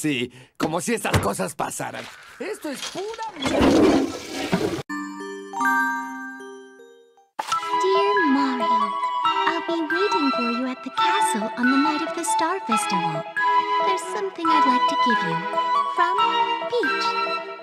sí, como si estas cosas pasaran. Esto es pura. Dear Mario, I'll be waiting for you at the castle on the night of the Star Festival. There's something I'd like to give you. From Peach.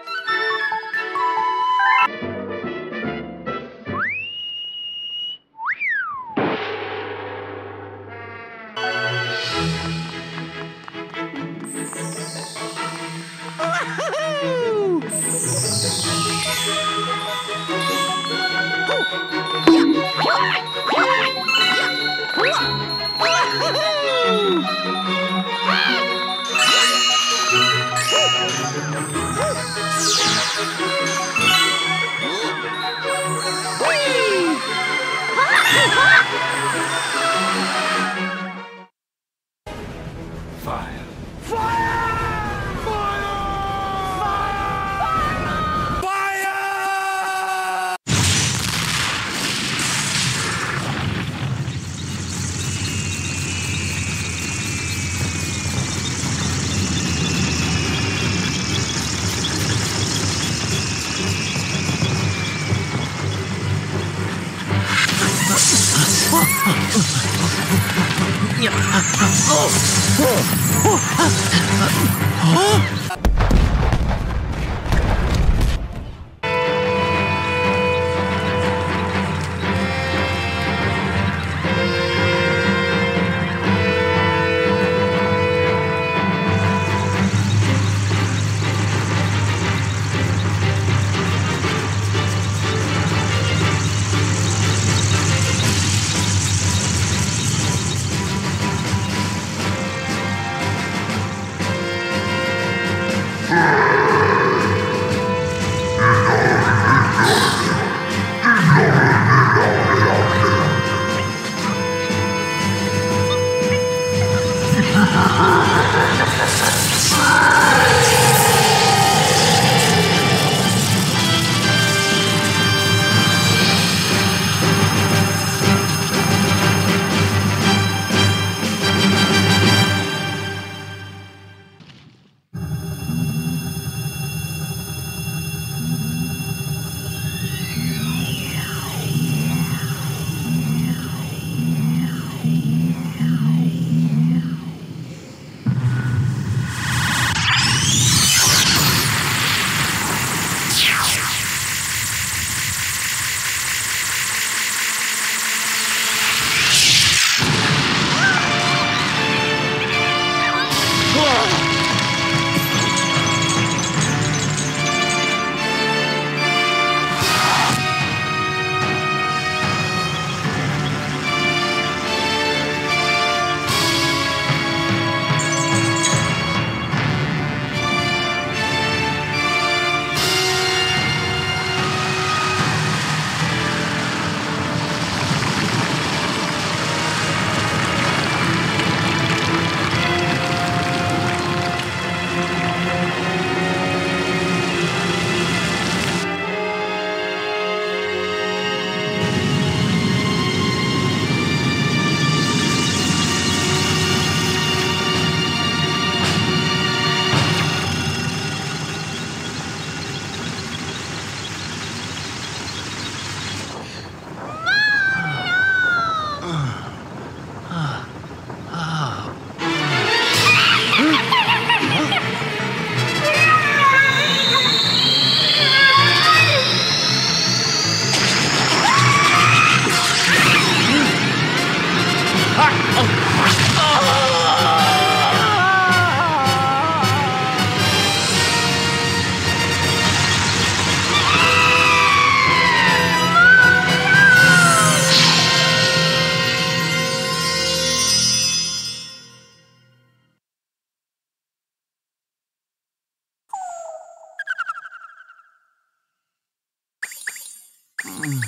Mm.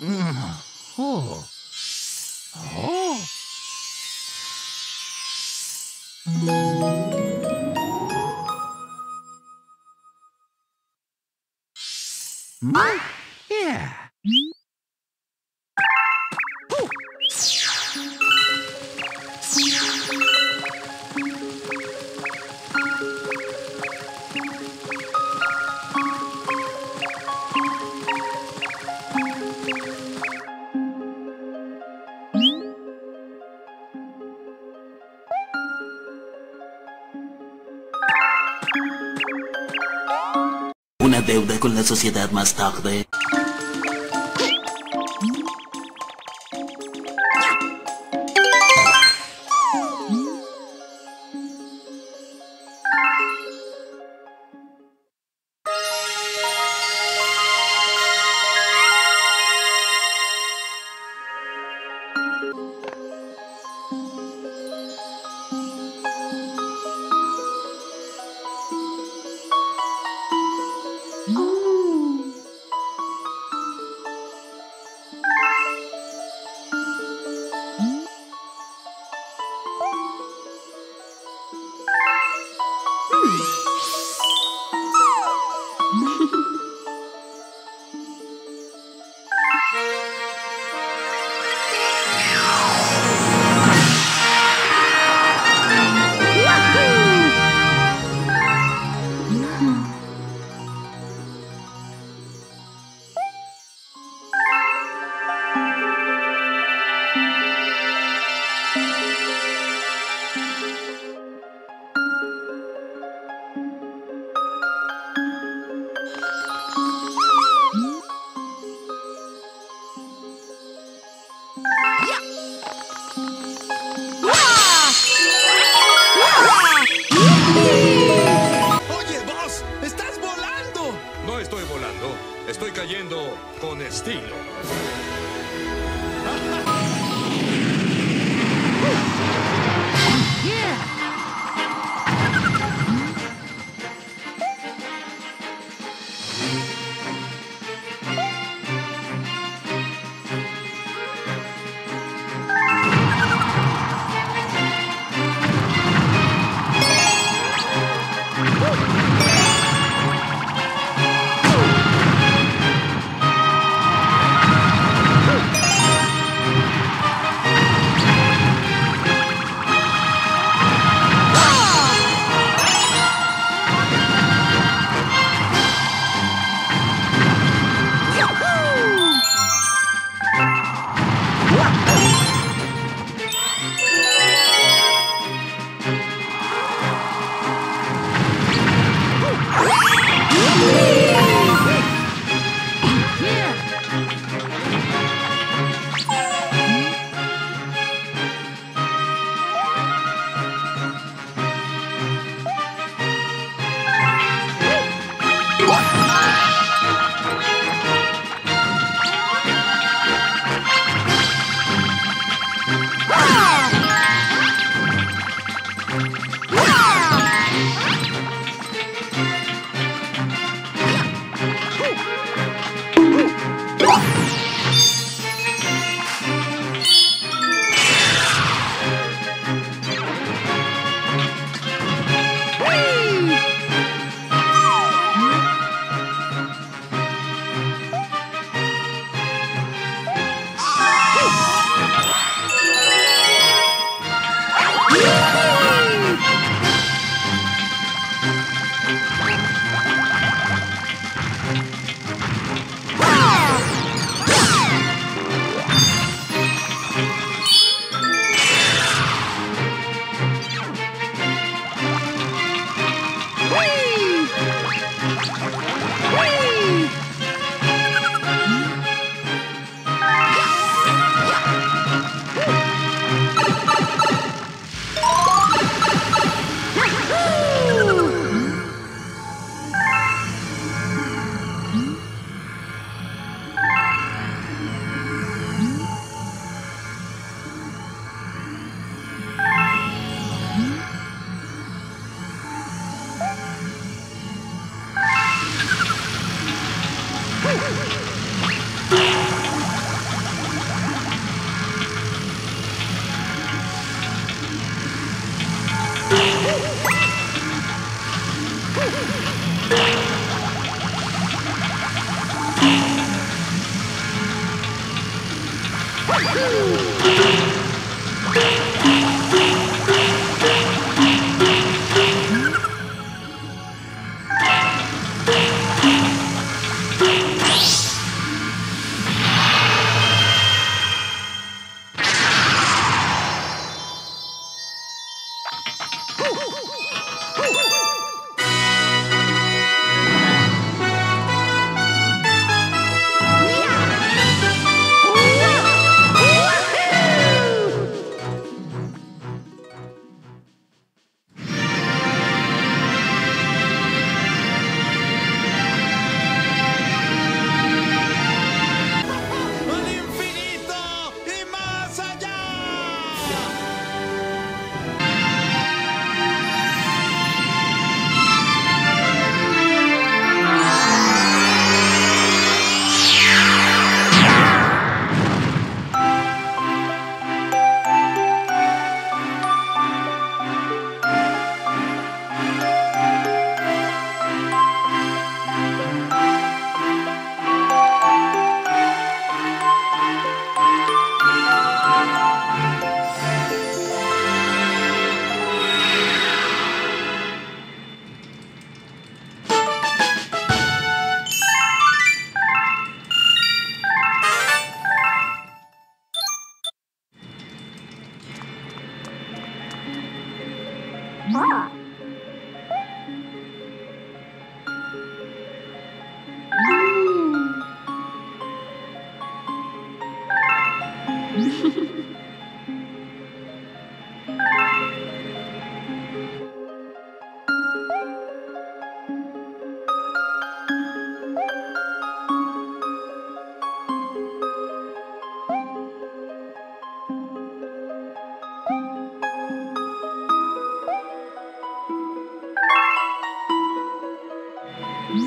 Mm. Oh. Oh. Sociedad más tarde.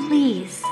Please.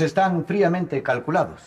Están fríamente calculados.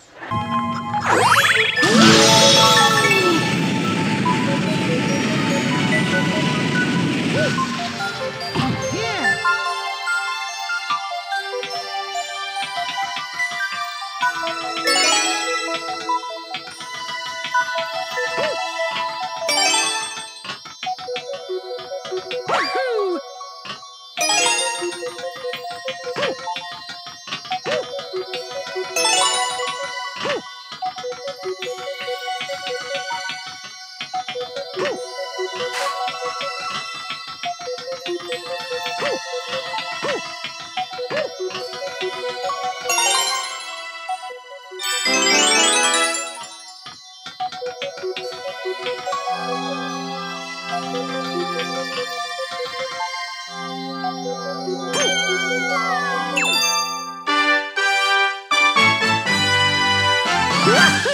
Oh,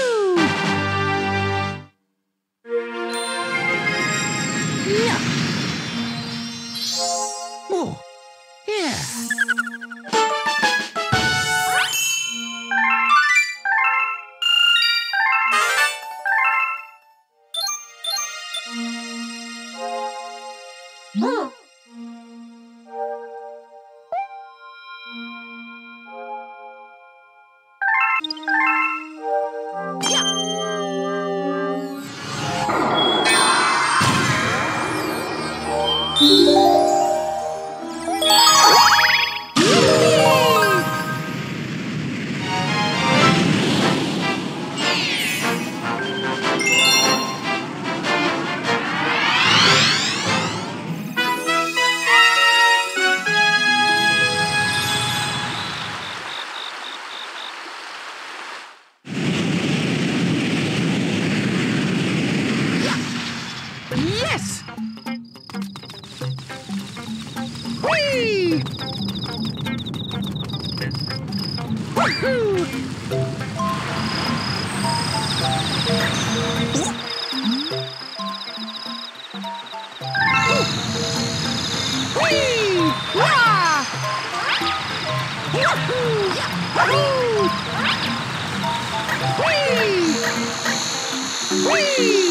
Whee!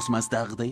Centímetros más tarde.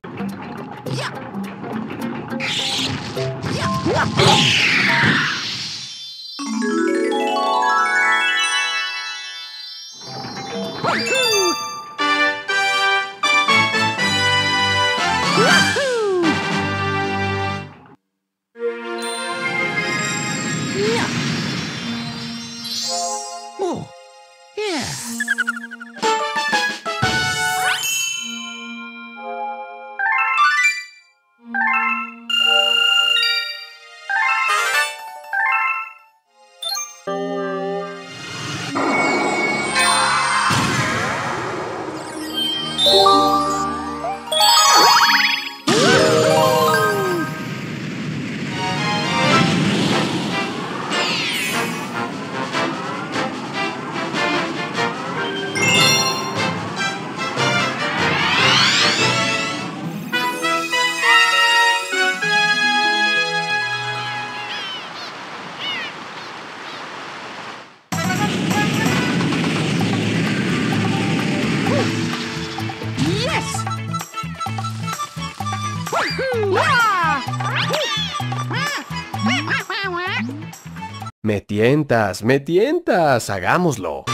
Tientas, me tientas, hagámoslo.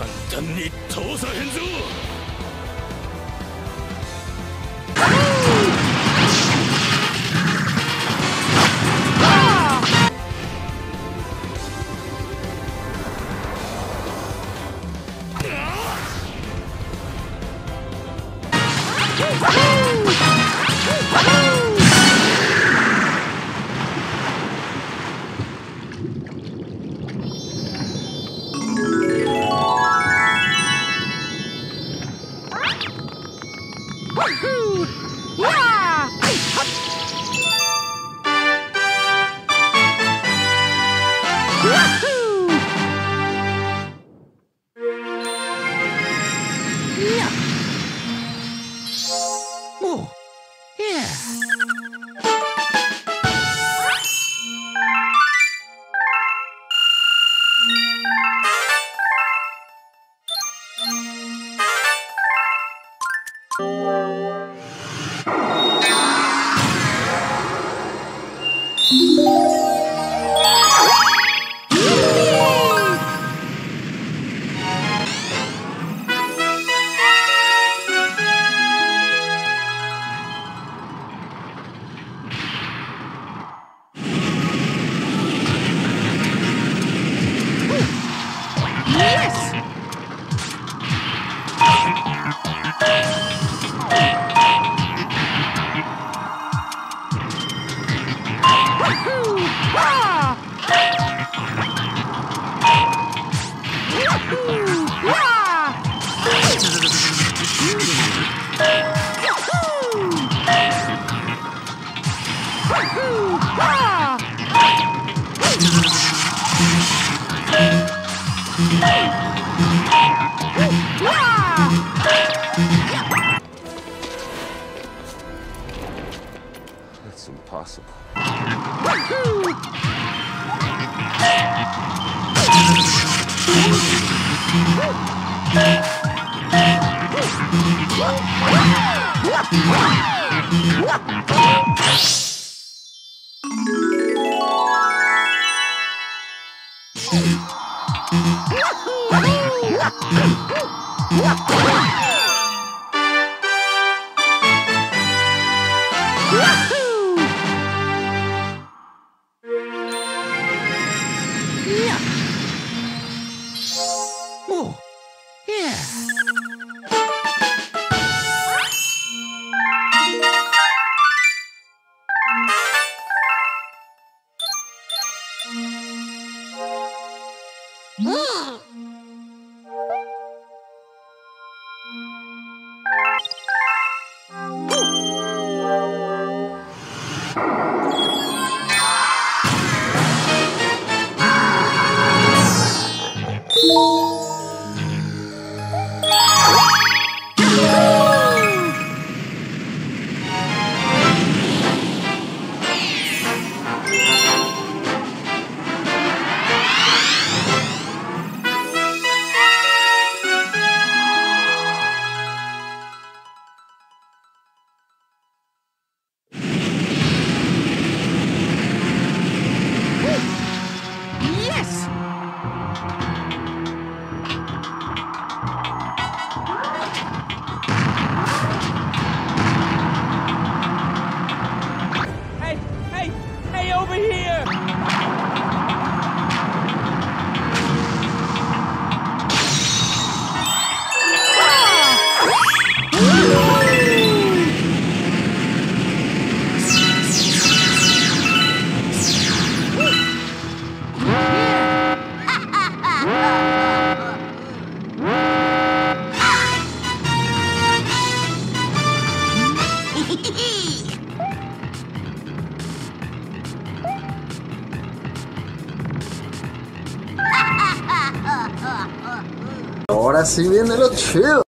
簡単に通さへんぞ。this? Ahora sí viene lo chido.